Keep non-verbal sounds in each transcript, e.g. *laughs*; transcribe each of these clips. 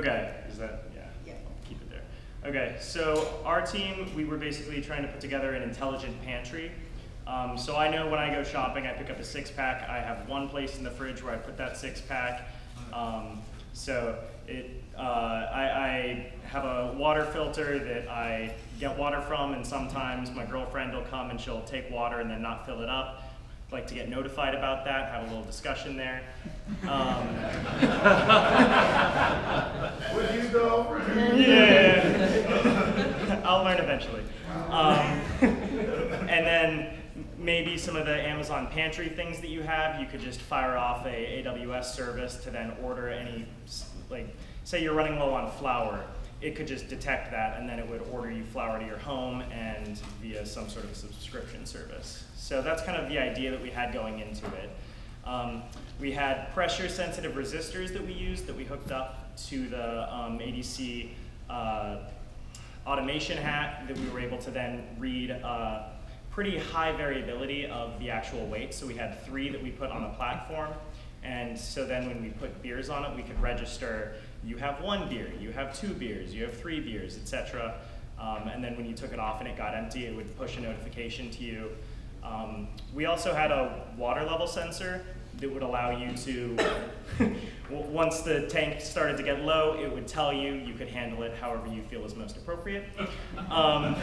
Okay, is that, yeah, Yeah. I'll keep it there. Okay, so our team, we were basically trying to put together an intelligent pantry. Um, so I know when I go shopping, I pick up a six pack. I have one place in the fridge where I put that six pack. Um, so it, uh, I, I have a water filter that I get water from, and sometimes my girlfriend will come and she'll take water and then not fill it up. Like to get notified about that, have a little discussion there. Um, Would you go? yeah, I'll learn eventually. Um, and then maybe some of the Amazon pantry things that you have, you could just fire off a AWS service to then order any, like, say you're running low on flour, it could just detect that and then it would order you flour to your home and via some sort of subscription service. So that's kind of the idea that we had going into it. Um, we had pressure sensitive resistors that we used that we hooked up to the um, ADC uh, automation hat that we were able to then read uh, pretty high variability of the actual weight. So we had three that we put on the platform. And so then when we put beers on it, we could register, you have one beer, you have two beers, you have three beers, etc. Um, and then when you took it off and it got empty, it would push a notification to you. Um, we also had a water level sensor that would allow you to, *coughs* *laughs* once the tank started to get low, it would tell you you could handle it however you feel is most appropriate. Um,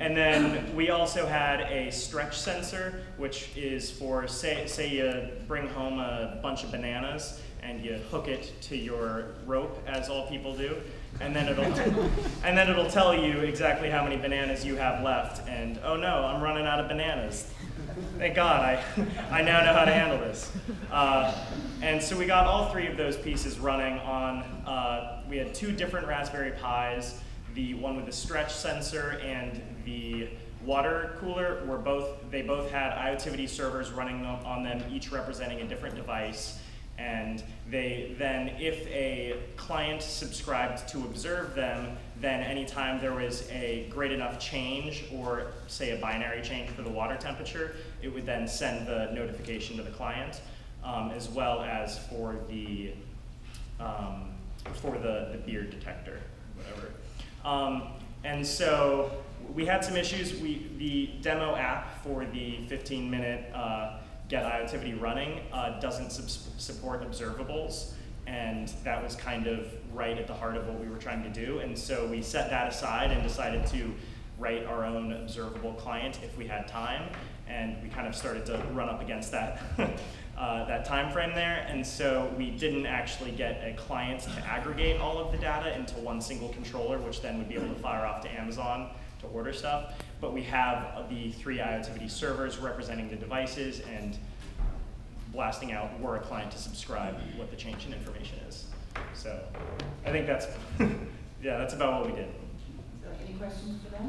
and then we also had a stretch sensor, which is for, say, say you bring home a bunch of bananas and you hook it to your rope, as all people do, and then it'll, *laughs* and then it'll tell you exactly how many bananas you have left. And oh no, I'm running out of bananas. Thank God, I, I now know how to handle this. Uh, and so we got all three of those pieces running on, uh, we had two different Raspberry Pis, the one with the stretch sensor and the water cooler were both, they both had IoTivity servers running on on them, each representing a different device. And they then, if a client subscribed to observe them, then anytime there was a great enough change, or say a binary change for the water temperature, it would then send the notification to the client, um, as well as for the um, for the, the beard detector, whatever. Um, and so we had some issues. We, the demo app for the 15 minute uh, Get IoTivity running uh, doesn't support observables. And that was kind of right at the heart of what we were trying to do. And so we set that aside and decided to write our own observable client if we had time. And we kind of started to run up against that, *laughs* uh, that time frame there. And so we didn't actually get a client to aggregate all of the data into one single controller, which then would be able to fire off to Amazon to order stuff. But we have the three IoTivity servers representing the devices and blasting out were a client to subscribe what the change in information is. So I think that's, *laughs* yeah, that's about what we did. So any questions for them?